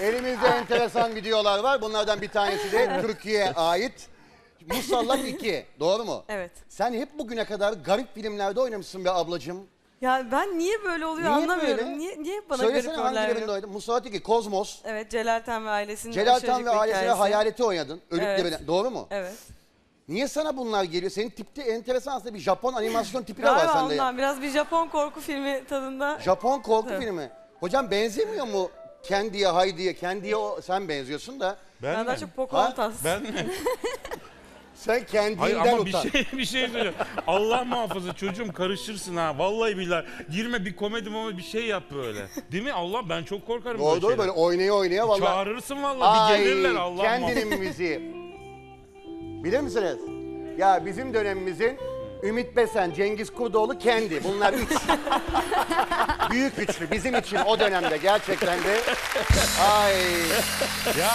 Elimizde enteresan videolar var. Bunlardan bir tanesi de Türkiye'ye ait. Musallat 2. Doğru mu? Evet. Sen hep bugüne kadar garip filmlerde oynamışsın be ablacığım. Ya ben niye böyle oluyor Niye anlamıyorum. böyle? Niye, niye bana Söylesene garip roller hangilerinde veriyor? oynadın? Musallat 2, Kozmos. Evet Celal Tan ve ailesinin Celal Tan aşırıcık ve bir ailesine hikayesi. hayaleti oynadın. Ölüp Evet. gebelen- Doğru mu? Evet. Niye sana bunlar geliyor? Senin tipte enteresan aslında bir Japon animasyon tipi de var Galiba sende. ya. ondan biraz bir Japon korku filmi tadında. Japon korku Evet. filmi. Hocam benzemiyor mu Candy'ye, Heidi'ye? Candy'ye o, sen benziyorsun da. Ben, Ben, daha mi? çok Pocahontas. Ben mi? Sen Hayır kendinden ama bir utan. şey bir şey söyleyeceğim. Allah muhafaza çocuğum karışırsın ha. Vallahi billahi. Girme bir komedi ama bir şey yap böyle. Değil mi? Allah ben çok korkarım Doğru böyle doğru böyle oynaya oynaya vallahi. Çağırırsın vallahi bir gelirler Allah muhafaza. kendinin müziği. Bilir misiniz? Ya bizim dönemimizin Ümit Besen, Cengiz Kurdoğlu kendi. Bunlar üç. Büyük üçlü bizim için o dönemde gerçekten de. Ay. Ya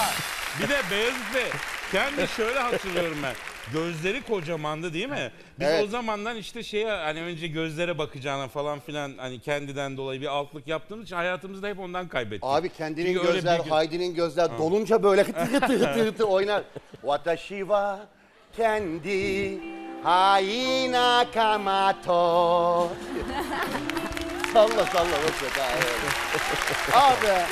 bir de Beyazıt Bey kendi şöyle hatırlıyorum ben. Gözleri kocamandı değil mi? Biz Evet. o zamandan işte şeye hani önce gözlere bakacağına falan filan hani kendiden dolayı bir altlık yaptığımız için hayatımızda hep ondan kaybettik. Abi kendinin Çünkü öyle gözler, bir- Haydi'nin gözler dolunca böyle hıtı hıtı hıtı hıtı oynar. Watashi wa kendi haina kamato. salla salla boş ver. Ha, evet. Abi.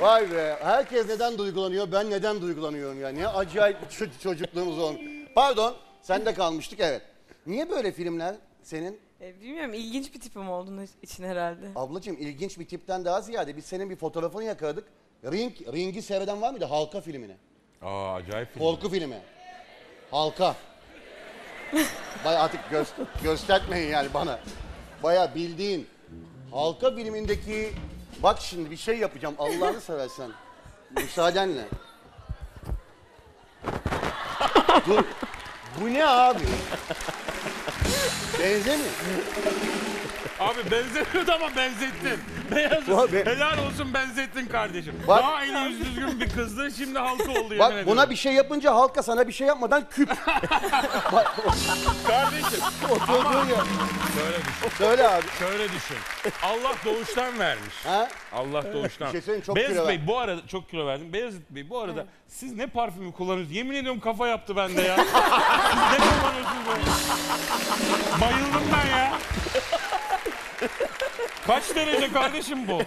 Vay be. Herkes neden duygulanıyor? Ben neden duygulanıyorum ya? Ne acayip bir ço- çocukluğumuz olmuş. Pardon. Sende kalmıştık evet. Niye böyle filmler senin? E, bilmiyorum ilginç bir tipim olduğunu için herhalde. Ablacığım ilginç bir tipten daha ziyade biz senin bir fotoğrafını yakaladık. Ring, Ring'i seyreden var mıydı? Halka filmini. Aa acayip film. Korku filmi. Halka. Baya artık göz, göstermeyin yani bana. Baya bildiğin. Halka filmindeki... Bak şimdi bir şey yapacağım Allah'ını seversen. Müsaadenle. Dur. Bu ne abi? Benzemiyor. Abi benzemiyordu ama benzettin. Beyazıt Abi- helal olsun benzettin kardeşim. Bak- Daha eli yüz düzgün bir kızdı şimdi halka oldu yemin Bak ediyorum. buna bir şey yapınca halka sana bir şey yapmadan küp. Bak, Kardeşim oturduğun yer. şöyle düşün. Söyle abi. Şöyle düşün. Allah doğuştan vermiş. Ha? Allah doğuştan. Bir şey söyleyeyim, çok Beyazıt kilo Bey ver. bu arada çok kilo verdim. Beyazıt Bey bu arada siz ne parfümü kullanıyorsunuz? Yemin ediyorum kafa yaptı bende ya. siz ne kullanıyorsunuz böyle? Bayıldım ben ya. Kaç derece kardeşim bu?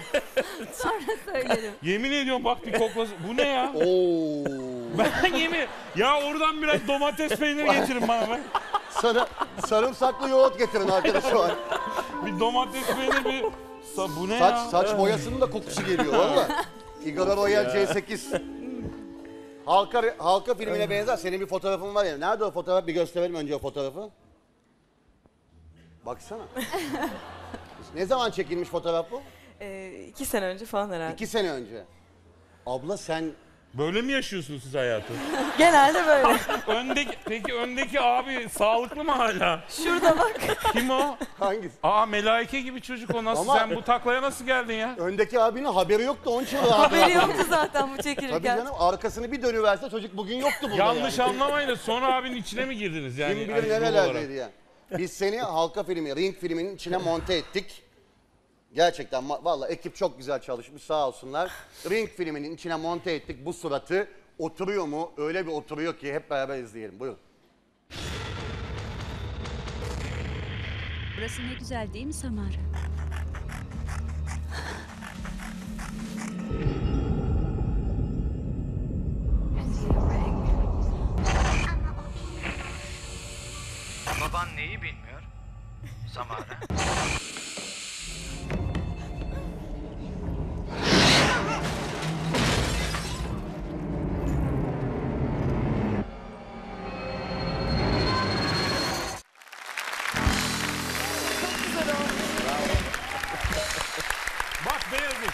Sonra söylerim. Yemin ediyorum bak bir koklasın. Bu ne ya? Oo. Ben yemin Ya oradan biraz domates peyniri getirin bana be. Sana sarımsaklı yoğurt getirin arkadaş şu an. Bir domates peyniri bir... Sa- bu ne Saç, ya? saç boyasının da kokusu geliyor valla. Igor Royal C8. Halka, halka filmine benzer. Senin bir fotoğrafın var ya. Nerede o fotoğraf? Bir gösterelim önce o fotoğrafı. Baksana. Ne zaman çekilmiş fotoğraf bu? E, iki sene önce falan herhalde. İki sene önce. Abla sen Böyle mi yaşıyorsunuz siz hayatı? Genelde böyle. öndeki, peki öndeki abi sağlıklı mı hala? Şurada bak. Kim o? hangisi? Aa melaike gibi çocuk o nasıl? Ama- Sen bu taklaya nasıl geldin ya? Öndeki abinin haberi yoktu onun için Haberi yoktu zaten bu Tabii çekilirken. canım arkasını bir dönüverse çocuk bugün yoktu burada Yanlış yani. anlamayın da sonra abinin içine mi girdiniz yani? Kim hani bilir rol nerelerdeydi olarak? ya. Biz seni halka filmi, ring filminin içine monte ettik. Gerçekten valla ekip çok güzel çalışmış sağ olsunlar. Ring filminin içine monte ettik bu suratı. Oturuyor mu? Öyle bir oturuyor ki hep beraber izleyelim. Buyurun. Burası ne güzel değil mi Samara? Baban neyi bilmiyor? Samara. Bak Beyazıt.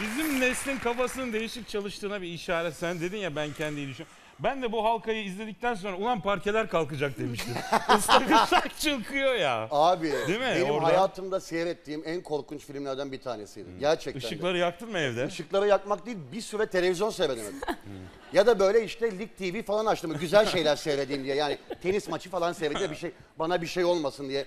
Bizim neslin kafasının değişik çalıştığına bir işaret. Sen dedin ya ben kendi düşün. Ben de bu halkayı izledikten sonra ulan parkeler kalkacak demiştim. Islak ıslak çıkıyor ya. Abi Değil mi? benim Orada- hayatımda seyrettiğim en korkunç filmlerden bir tanesiydi. Gerçekten. de. Işıkları yaktın mı evde? Işıkları yakmak değil bir süre televizyon seyredemedim. ya da böyle işte Lig TV falan açtım. Güzel şeyler seyredeyim diye. Yani tenis maçı falan seyredeyim bir şey bana bir şey olmasın diye.